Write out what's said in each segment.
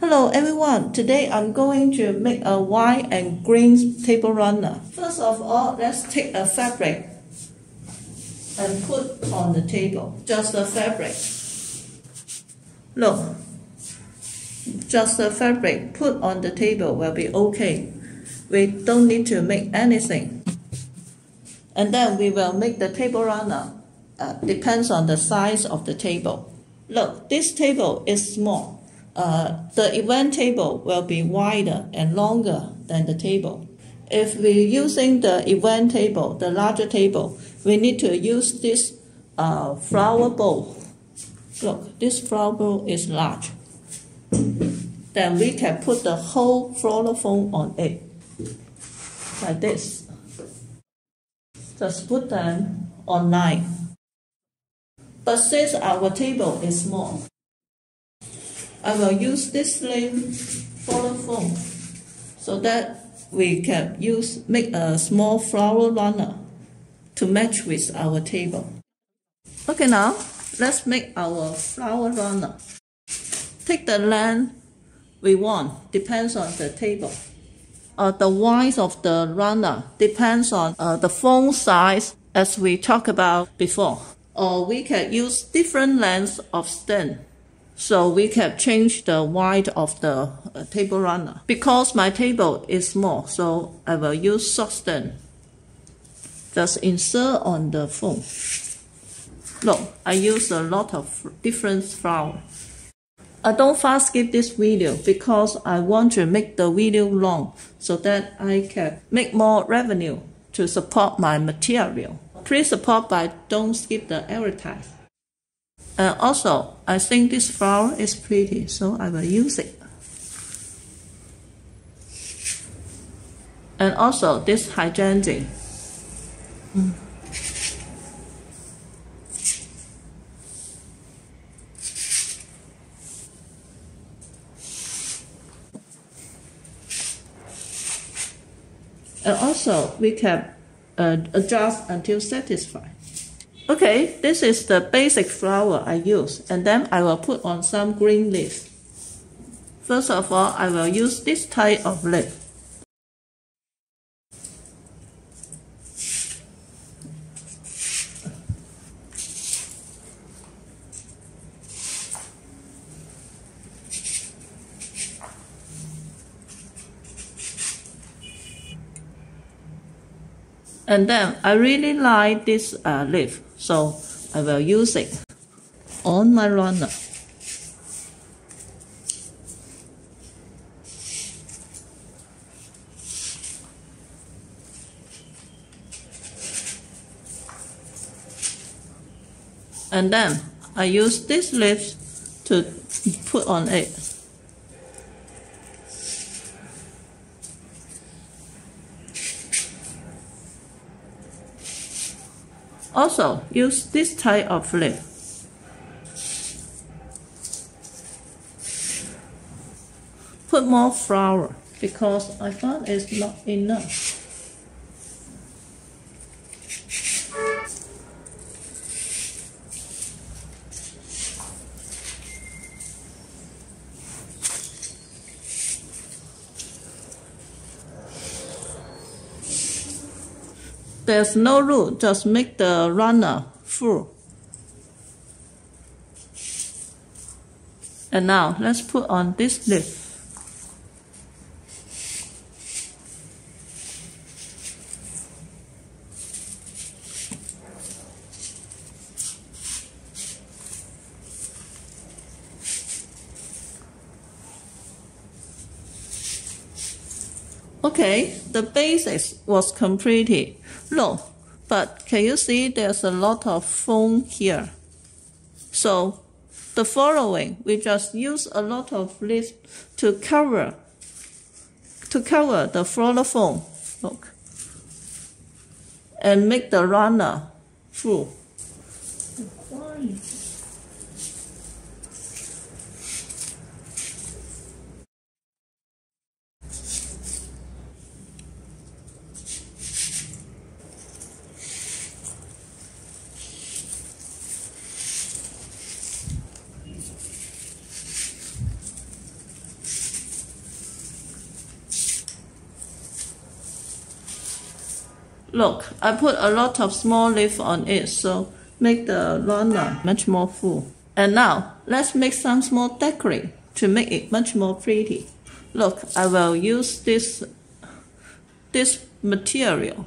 Hello everyone, today I'm going to make a white and green table runner. First of all, let's take a fabric and put on the table, just the fabric. Look, just the fabric put on the table will be okay. We don't need to make anything. And then we will make the table runner. Uh, depends on the size of the table. Look, this table is small. Uh, the event table will be wider and longer than the table. If we're using the event table, the larger table, we need to use this uh, flower bowl. Look, this flower bowl is large. Then we can put the whole floral foam on it, like this. Just put them on line. But since our table is small, I will use this slim floral foam so that we can use make a small flower runner to match with our table. Okay, now let's make our flower runner. Take the length we want, depends on the table. Uh, the width of the runner depends on uh, the foam size as we talked about before. Or we can use different lengths of stem. So we can change the width of the uh, table runner. Because my table is small, so I will use short stem. Just insert on the foam. Look, I use a lot of different flowers. I don't fast skip this video because I want to make the video long so that I can make more revenue to support my material. Please support by don't skip the advertise. And also, I think this flower is pretty, so I will use it. And also this hydrangea. Mm. And also, we can uh, adjust until satisfied. Okay, this is the basic flower I use, and then I will put on some green leaf. First of all, I will use this type of leaf. And then I really like this uh, leaf, so I will use it on my runner. And then I use this leaf to put on it. Also, use this type of leaf. Put more flower because I found it's not enough. There's no rule, just make the runner full. And now let's put on this lip. Okay, the basis was completed. No, but can you see there's a lot of foam here? So the following, we just use a lot of this to cover, to cover the floral foam, look, and make the runner full. Look, I put a lot of small leaf on it, so make the runner much more full. And now, let's make some small decorate to make it much more pretty. Look, I will use this, this material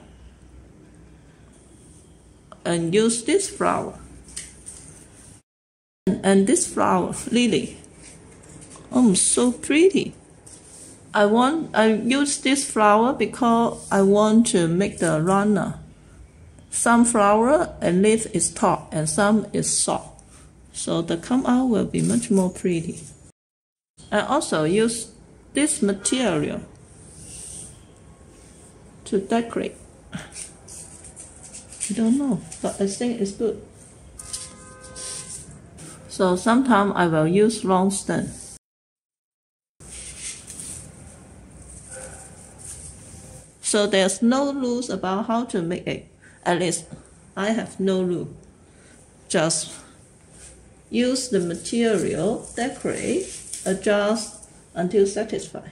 and use this flower. And, and this flower, lily. Oh, so pretty. I want I use this flower because I want to make the runner. Some flower and leaf is tall and some is soft. So the come out will be much more pretty. I also use this material to decorate. I don't know, but I think it's good. So sometimes I will use long stem. So there's no rules about how to make it. At least I have no rule. Just use the material, decorate, adjust until satisfied.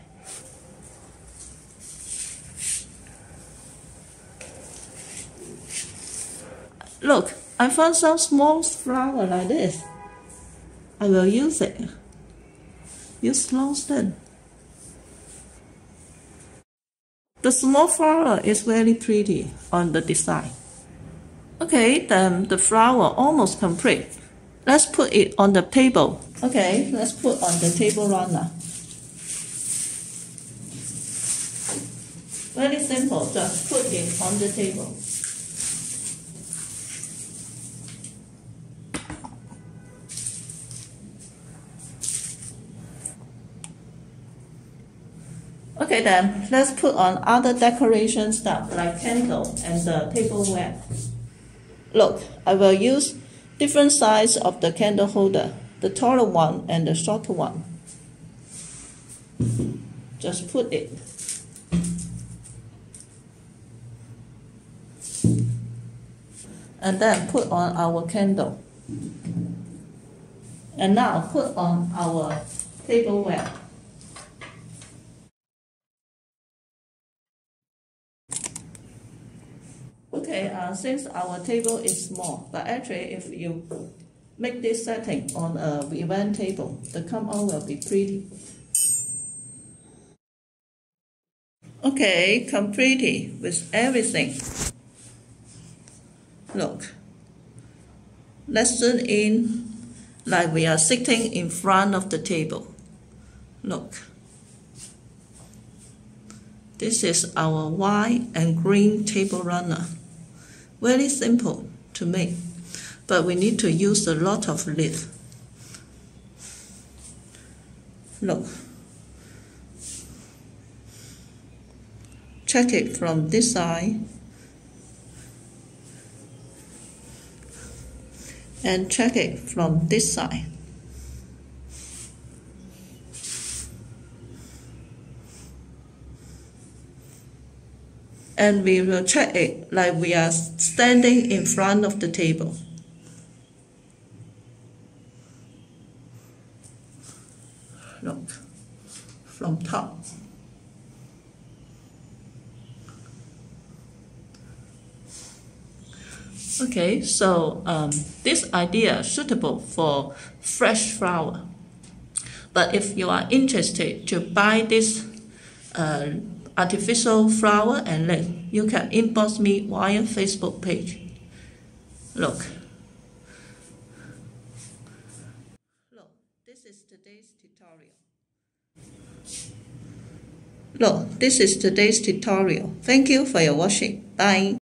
Look, I found some small flower like this. I will use it. Use long stem. The small flower is very pretty on the design. Okay, then the flower almost complete. Let's put it on the table. Okay, let's put on the table runner. Very simple, just put it on the table. Okay then, let's put on other decoration stuff like candle and the tableware. Look, I will use different size of the candle holder, the taller one and the shorter one. Just put it. And then put on our candle. And now put on our tableware. Okay, uh, since our table is small, but actually if you make this setting on a event table, the come out will be pretty. Okay, come pretty with everything. Look, let's zoom in like we are sitting in front of the table. Look. This is our white and green table runner. Very simple to make, but we need to use a lot of leaf. Look. Check it from this side and check it from this side. And we will check it like we are standing in front of the table. Look, from top. Okay, so um, this idea suitable for fresh flower. But if you are interested to buy this uh, artificial flower and leaf, you can inbox me via Facebook page. Look. Look, this is today's tutorial. Look, this is today's tutorial. Thank you for your watching. Bye.